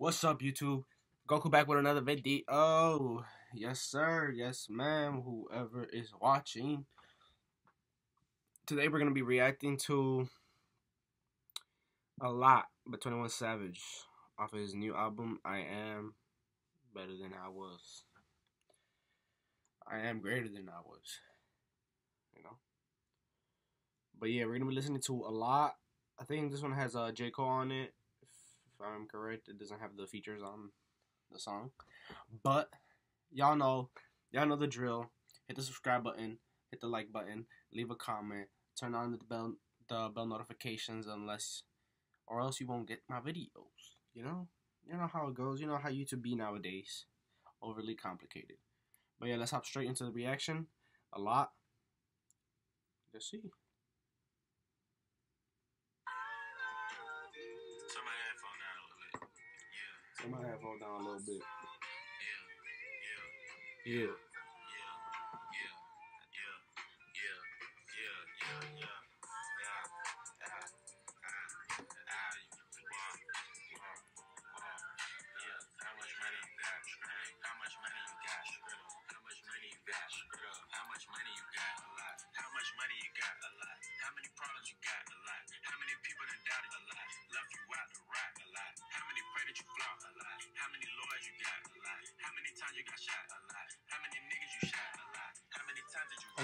What's up, YouTube? Goku back with another video. Oh, yes, sir. Yes, ma'am. Whoever is watching. Today, we're going to be reacting to a lot by 21 Savage off of his new album, I Am Better Than I Was. I am greater than I was. You know? But yeah, we're going to be listening to a lot. I think this one has uh, J. Cole on it I'm correct. It doesn't have the features on the song. But y'all know, y'all know the drill. Hit the subscribe button, hit the like button, leave a comment, turn on the bell the bell notifications unless or else you won't get my videos. You know? You know how it goes. You know how YouTube be nowadays. Overly complicated. But yeah, let's hop straight into the reaction. A lot. Let's see. Turn my headphone down a little bit. Yeah.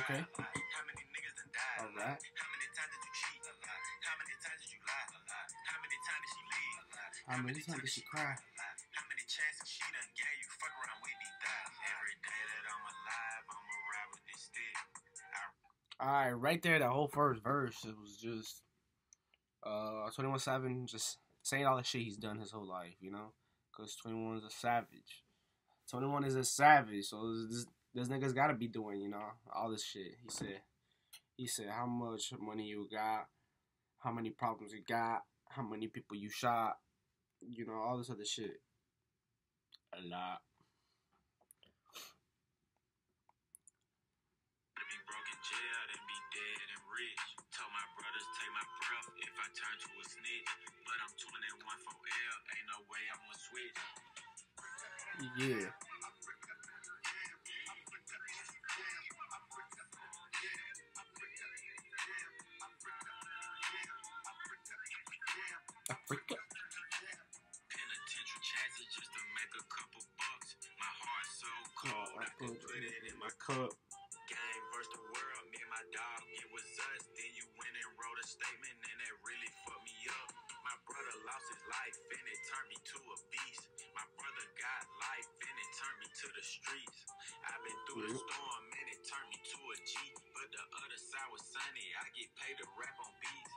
Okay. How many niggas done died? All right. How many times did you cheat? A lot. How many times did you lie? A lot. How many times did she leave? A lot. How many times did she cry? How many chances she done gave you? Fuck around Whitney die. Every day that I'm alive, I'ma ride with this stick. Alright, right there, that whole first verse, it was just uh 21 7 just saying all the shit he's done his whole life, you know? Because 21 is a savage. 21 is a savage, so this, this nigga's gotta be doing, you know, all this shit. He said, he said how much money you got, how many problems you got, how many people you shot, you know, all this other shit. A lot. To cup. game versus the world. Me and my dog, it was us. Then you went and wrote a statement, and that really fucked me up. My brother lost his life, and it turned me to a beast. My brother got life, and it turned me to the streets. I've been through the storm, and it turned me to a G. But the other side was sunny. I get paid to rap on beats.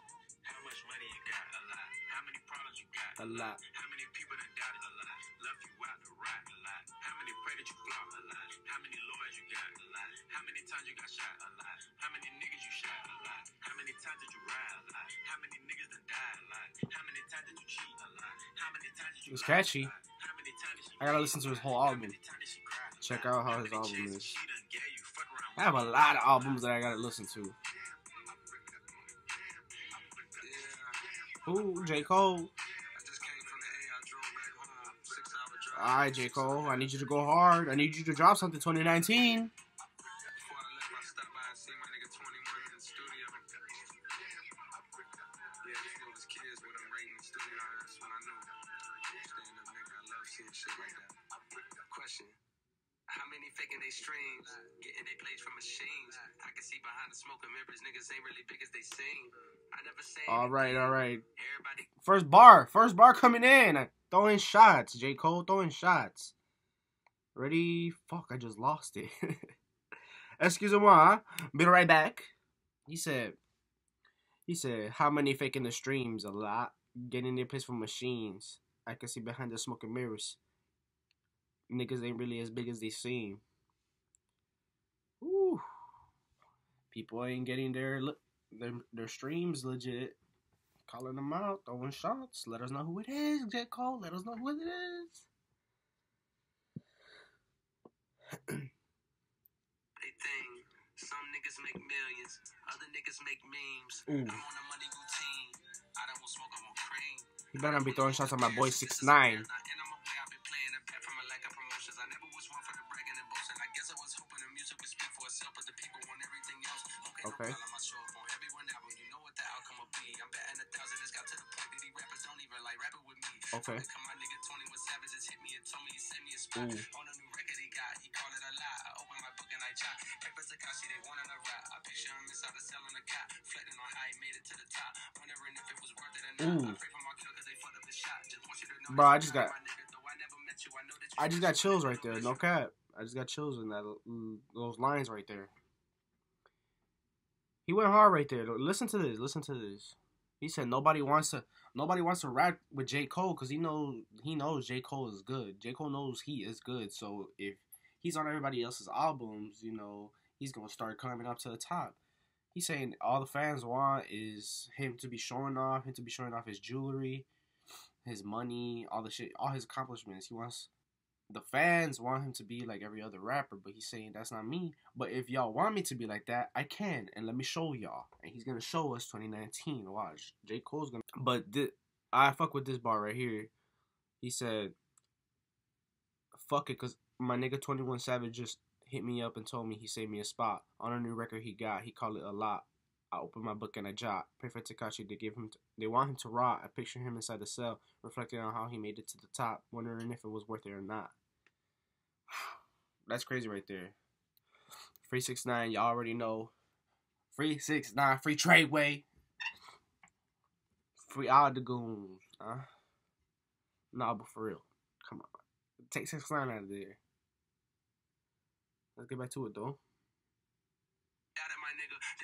How much money you got? A lot. How many problems you got? A lot. How many people done doubted a lot? Left you out to rock a lot. How many pray that you flop a lot? How many lawyers you got? A lot. How many times you got shot? A lot. How many niggas you shot? A lot. How many times did you ride? A lot. How many niggas done died? A lot. How many times did you cheat? A lot. How many times did you It's lie? catchy. How many times I gotta listen to his whole album. many times did she cry? A Check out how his album is. she done gave you? Fuck around I have a lot of albums that I gotta listen to. Ooh, J. Cole. Drive. Alright, J. Cole. I need you to go hard. I need you to drop something 2019. Before I left, I stopped by and seen my nigga 21 in the studio. Yeah, he flew his kids with him right anything. alright. Everybody First bar. First bar coming in. Throwing shots. J. Cole throwing shots. Ready? Fuck, I just lost it. Excuse-moi. Be right back. He said, he said, how many faking the streams? A lot. Getting their place from machines. I can see behind the smoke and mirrors. Niggas ain't really as big as they seem. Ooh. People ain't getting their their their streams legit calling them out, throwing shots. Let us know who it is, J. Cole. Let us know who it is. Some niggas make millions, other niggas make memes. Ooh. I'm on a money routine. I don't want smoke, I want cream. You better not be throwing shots at my boy 6 9 Okay, okay. Ooh. Ooh. Bro, I just got I just got chills right there. No cap. I just got chills in that mm, those lines right there. He went hard right there. Listen to this. Listen to this. He said nobody wants to nobody wants to rap with J Cole because he knows he knows J Cole is good. J Cole knows he is good. So if he's on everybody else's albums, you know he's gonna start climbing up to the top. He's saying all the fans want is him to be showing off, him to be showing off his jewelry, his money, all the shit, all his accomplishments. He wants the fans want him to be like every other rapper, but he's saying that's not me. But if y'all want me to be like that, I can, and let me show y'all. And he's gonna show us 2019. Watch, J Cole's gonna. But th- I fuck with this bar right here. He said, "Fuck it," cause my nigga 21 Savage just hit me up and told me he saved me a spot on a new record he got. He called it a lot. I open my book and I jot. Pray for Tekashi. They give him. T- they want him to rot. I picture him inside the cell, reflecting on how he made it to the top, wondering if it was worth it or not. That's crazy right there. Free six nine. Y'all already know. Free six nine. Free Treyway. Free all the goons. Huh? Nah, but for real. Come on. Take six nine out of there. Let's get back to it though.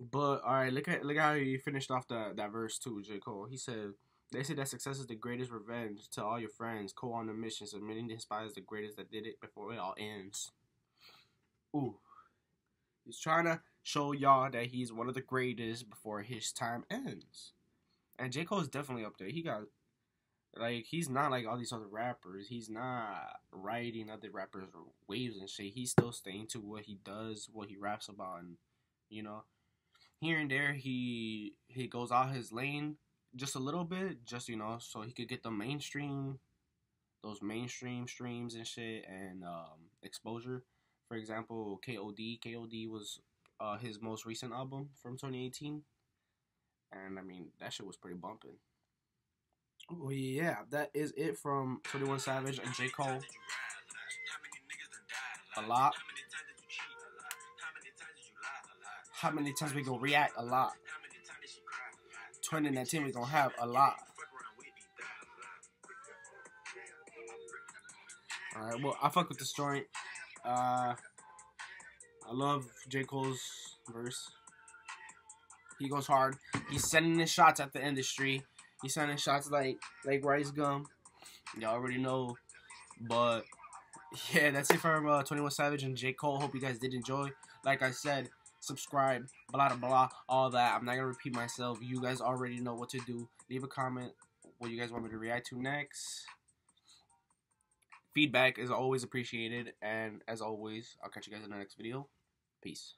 But all right, look at look how he finished off that that verse too. J Cole. He said. They say that success is the greatest revenge to all your friends. Cole on the mission, submitting to inspire is the greatest that did it before it all ends. Ooh. He's trying to show y'all that he's one of the greatest before his time ends. And J. Cole is definitely up there. He got like he's not like all these other rappers. He's not riding other rappers waves and shit. He's still staying to what he does, what he raps about, and you know, here and there he he goes out his lane just a little bit, just you know, so he could get the mainstream, those mainstream streams and shit, and um, exposure. For example, KOD. KOD was uh, his most recent album from 2018, and I mean that shit was pretty bumping. Well, yeah, that is it from 21 Savage and J Cole. A lot. How many times we gonna react? A lot. 2019 we gonna have a lot. Alright, well I fuck with this joint. Uh I love J. Cole's verse. He goes hard. He's sending his shots at the industry. He's sending shots like like RiceGum. Y'all already know. But yeah, that's it from uh, 21 Savage and J. Cole. Hope you guys did enjoy. Like I said, subscribe, blah blah blah, all that. I'm not gonna repeat myself. You guys already know what to do. Leave a comment what you guys want me to react to next. Feedback is always appreciated, and as always, I'll catch you guys in the next video. Peace.